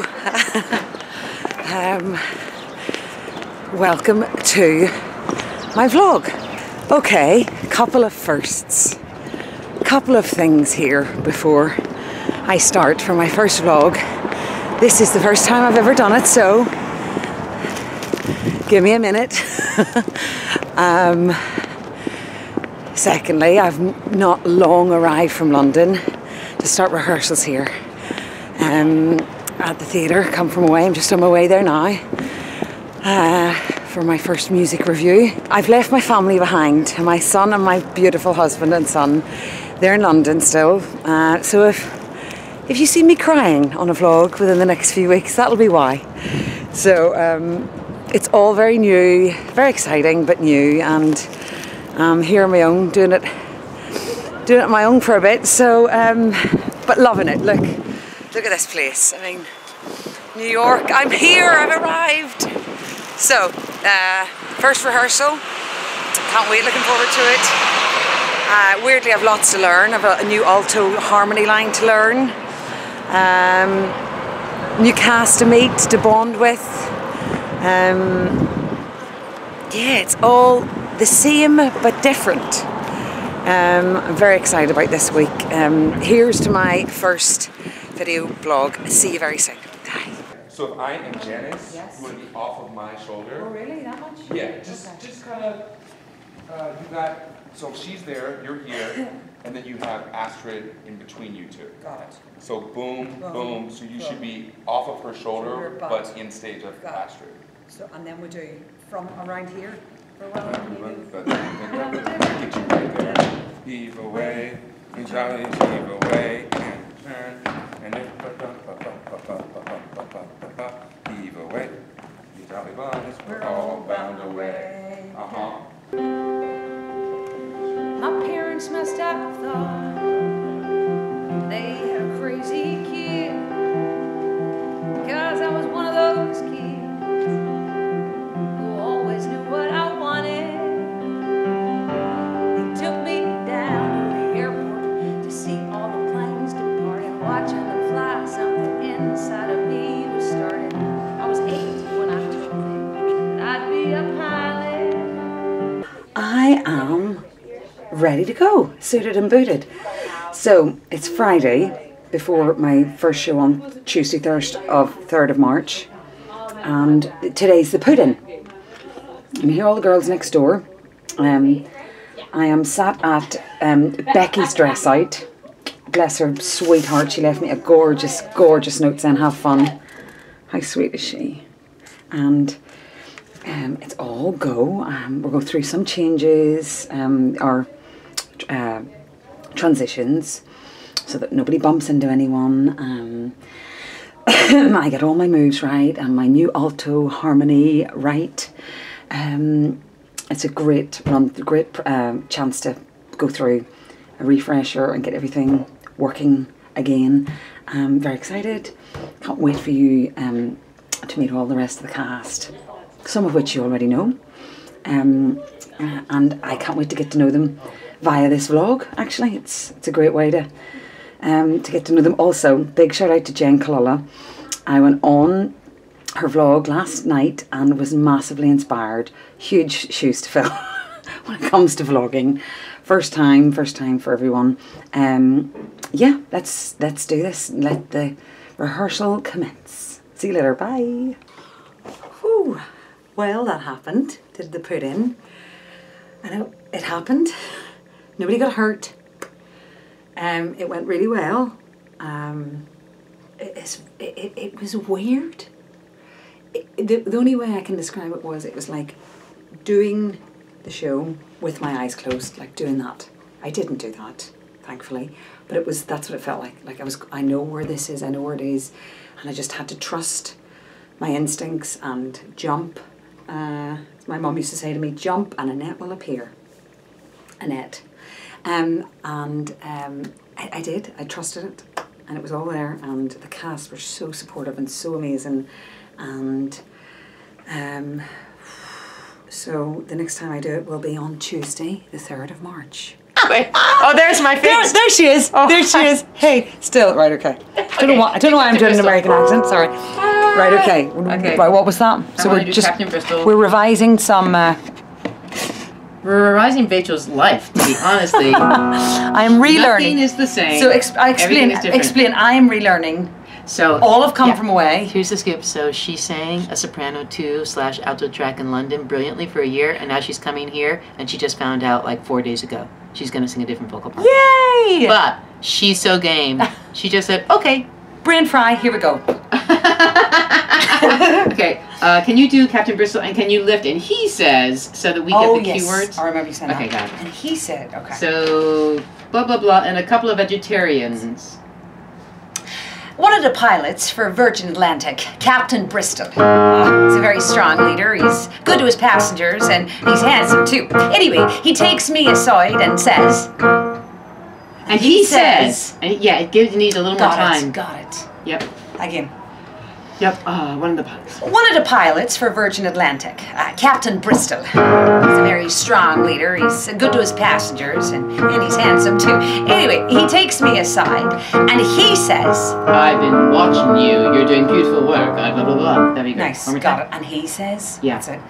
Um, welcome to my vlog. Okay, couple of firsts. Couple of things here before I start for my first vlog. This is the first time I've ever done it, so give me a minute. um, secondly, I've not long arrived from London to start rehearsals here um, at the theatre. Come from away, I'm just on my way there now uh, for my first music review. I've left my family behind, my son and my beautiful husband and son. They're in London still, uh, so if if you see me crying on a vlog within the next few weeks, that'll be why. So um, it's all very new, very exciting, but new, and I'm here on my own, doing it, doing it on my own for a bit. So, um, but loving it. Look, look at this place. I mean, New York. I'm here. I've arrived. So, uh, first rehearsal. Can't wait. Looking forward to it. Uh, weirdly, I've lots to learn. I've a new alto harmony line to learn. Um, new cast to meet, to bond with. Um, yeah, it's all the same but different. Um, I'm very excited about this week. Um, here's to my first video blog. See you very soon. Bye. So if I am Janice, Yes. you want to be off of my shoulder? Oh, really? That much? Yeah, just just kind of. Uh, you got so she's there, you're here, and then you have Astrid in between you two. Got it. So boom, Boom, boom. So you should be off of her shoulder, Shoulder, but, but- in stage of Got. Astrid. So, and then we do from around here for a while. But- maybe? but- Get you there. Heave away, and Charlie heave away, and turn, and then heave away. Boys, we're all bound away. Uh huh. My parents must have thought ready to go, suited and booted. So it's Friday before my first show on Tuesday, Thursday of 3rd of March, and today's the put in. And here all the girls next door. Um, I am sat at um, Becky's dress out. Bless her sweetheart, she left me a gorgeous, gorgeous note saying have fun. How sweet is she? And um, it's all go. Um, we'll go through some changes um, or uh, transitions so that nobody bumps into anyone. Um, I get all my moves right and my new alto harmony right. Um, it's a great run, great um chance to go through a refresher and get everything working again. I'm very excited. Can't wait for you um, to meet all the rest of the cast, some of which you already know. Uh, and I can't wait to get to know them via this vlog. Actually, it's it's a great way to um, to get to know them. Also, big shout out to Jenn Colella. I went on her vlog last night and was massively inspired. Huge shoes to fill when it comes to vlogging. First time, first time for everyone. Um, yeah, let's let's do this. Let the rehearsal commence. See you later. Bye. Whew. Well, that happened. Did the put in. I know it happened. Nobody got hurt. Um, it went really well. Um, it, it, it, was weird. It, the, the only way I can describe it was it was like doing the show with my eyes closed, like doing that. I didn't do that, thankfully, but it was that's what it felt like. Like I was, I know where this is, I know where it is, and I just had to trust my instincts and jump. Uh, my mum used to say to me, "Jump, and Annette will appear." Annette, um, and um, I, I did. I trusted it, and it was all there. And the cast were so supportive and so amazing, and um, so the next time I do it will be on Tuesday, the third of March. Wait. Oh, there's my There, face. there she is. Oh, there she is. Hey, still right. Okay. I don't know why. I don't know why I'm doing an American accent. Sorry. Right. Okay. Okay. Right. What was that? I wanna do Captain Bristol. we're revising some. Uh, We're revising Rachel's life, to be honestly. I am Nothing relearning. is the same. So ex- I explain. Everything is different. Explain. I am relearning. So All have come yeah. from away. Here's the scoop. So she sang a soprano two slash alto track in London brilliantly for a year, and now she's coming here, and she just found out like four days ago she's gonna sing a different vocal part. Yay! But she's so game. She just said, "Okay, Brain fry. Here we go. okay. Uh, can you do Captain Bristol and can you lift?" And he says, so that we get oh the yes. keywords. I remember you saying Okay, that. got it. And he said, okay. So blah blah blah, and a couple of vegetarians. One of the pilots for Virgin Atlantic, Captain Bristol. Uh, he's a very strong leader. He's good to his passengers and he's handsome too. Anyway, he takes me aside and says, And He he, says- says, and yeah, it gives needs a little more Got time. it, got it. Yep. Again. Yep. Uh, one of the pilots. One of the pilots for Virgin Atlantic, uh, Captain Bristol. He's a very strong leader. He's good to his passengers and, and he's handsome too. Anyway, he takes me aside and he says, I've been watching you. You're doing beautiful work. Uh, blah blah blah. That'd be great. Nice, One more got time. it. And he says, Yeah. That's it.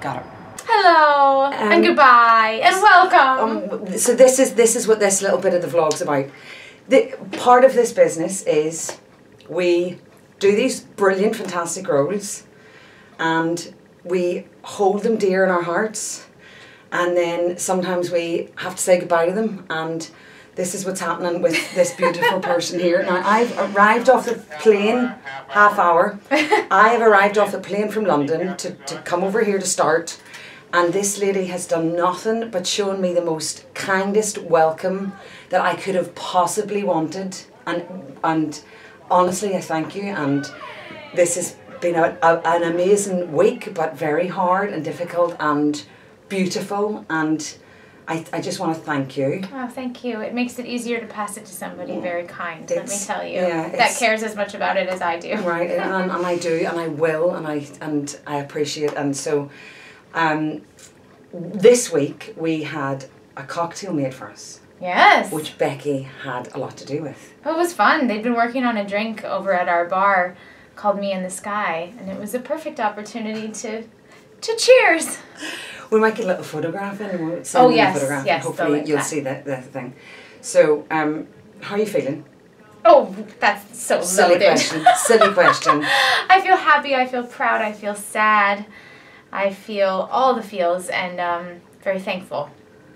Got it. Hello Um, and goodbye and welcome. Um, so this is this is what this little bit of the vlog's about. The part of this business is we do these brilliant, fantastic roles, and we hold them dear in our hearts, and then sometimes we have to say goodbye to them. And this is what's happening with this beautiful person here. Now I've arrived off the plane half hour. I have arrived off the plane from London to, to come over here to start. And this lady has done nothing but shown me the most kindest welcome that I could have possibly wanted. And and honestly, I thank you. And this has been a, a, an amazing week, but very hard and difficult and beautiful. And I, I just want to thank you. Oh, thank you. It makes it easier to pass it to somebody very kind, let me tell you. yeah, that cares as much about it as I do. right and, and I do and I will and I and I appreciate and so um, this week we had a cocktail made for us Yes. which Becky had a lot to do with It was fun. They'd been working on a drink over at our bar called Me and the Sky, and it was a perfect opportunity to to cheers. we might get a little photograph in and we'll send Oh, yes, a photograph yes, hopefully they'll you'll that. see that, the thing so um, how are you feeling Oh, that's so silly loaded. question silly question I feel happy, I feel proud, I feel sad. I feel all the feels and um, very thankful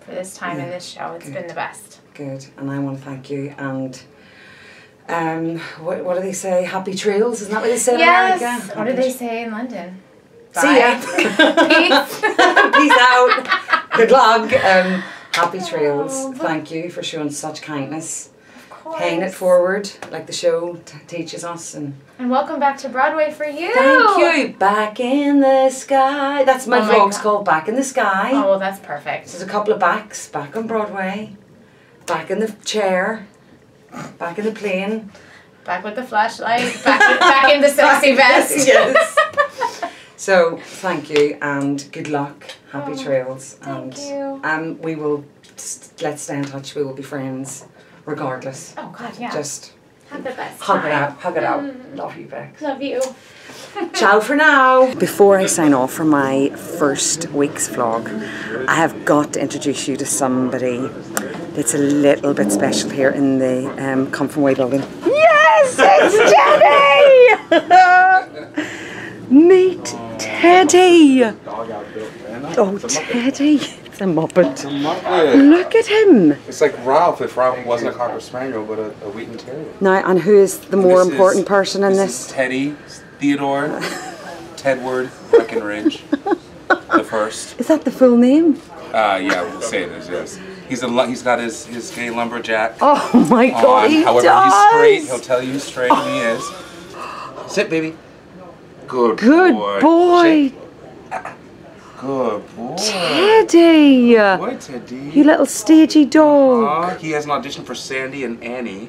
for this time in this show. It's good. been the best. good and I want to thank you and um, what, what do they say happy trails isn't that what they say in yes. America What do they say in London? See ya. Peace. Peace out. Good luck. Um, happy trails. Oh, Thank you for showing such kindness. Paying it forward like the show t- teaches us. And And welcome back to Broadway for you. thank you. Back in the sky. That's my Oh vlog's called Back in the Sky. Oh, well, that's perfect. There's a couple of backs. Back on Broadway. Back in the chair. Back in the plane. Back with the flashlight. Back, back in the sexy vest. Yes. So thank you and good luck. Happy Oh, trails. thank and you. um we will let's stay in touch. We will be friends regardless. Oh God, yeah. Just Have the best. hug it out. Hug it out. Mm. Love you, Bex. Love you. Ciao for now. Before I sign off for my first week's vlog, I have got to introduce you to somebody that's a little bit special here in the um, Come From Away building. Yes, it's Teddy! Meet Teddy! Oh, Teddy! It's a muppet. Look at him! It's like Ralph if Ralph wasn't a Cocker Spaniel but a, a Wheaten Terrier. Now, and who is the more This is- important person in this? this? Teddy, Theodore, Tedward Breckenridge, the first. Is that the full name? Uh, yeah, we'll say it is. Yes, he's a he's got his his gay lumberjack Oh my god, on. he However, does! he's straight. He'll tell you straight who he is. Sit, baby. Good, Good boy, Sit. Good boy. Teddy! Boy, Teddy. You little stagey dog. Aw, he has an audition for Sandy and Annie.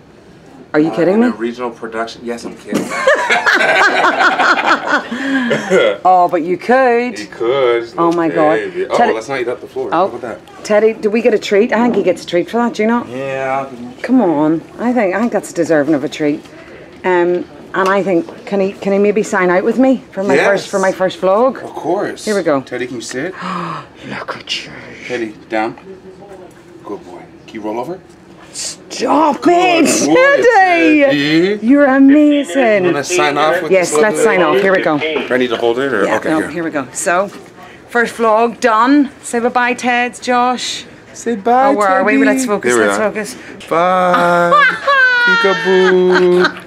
Are you kidding in me? A regional production. Yes, I'm kidding. Oh, but you could. he could. Oh my God. Baby. Oh, Teddy- let's not eat up the floor. Oh. How about that? Teddy, do we get a treat? I think he gets a treat for that. Do you not? Yeah. You- Come on. I think I think that's deserving of a treat. Um, and I think can he can he maybe sign out with me for my Yes. first for my first vlog? Of course. Here we go. Teddy, can you sit? Look at you. Teddy, down. Good boy. Can you roll over? Stop it, boy, Teddy! Teddy. You're You amazing. wanna sign off with Yes, let's sign off. Here we go. Do I need to hold it or Yeah, okay? no, here. here we go. So, first vlog done. Say bye bye, Ted, Josh. Say bye. Oh, where are we? Let's focus. Let's are. focus. Bye. Peekaboo.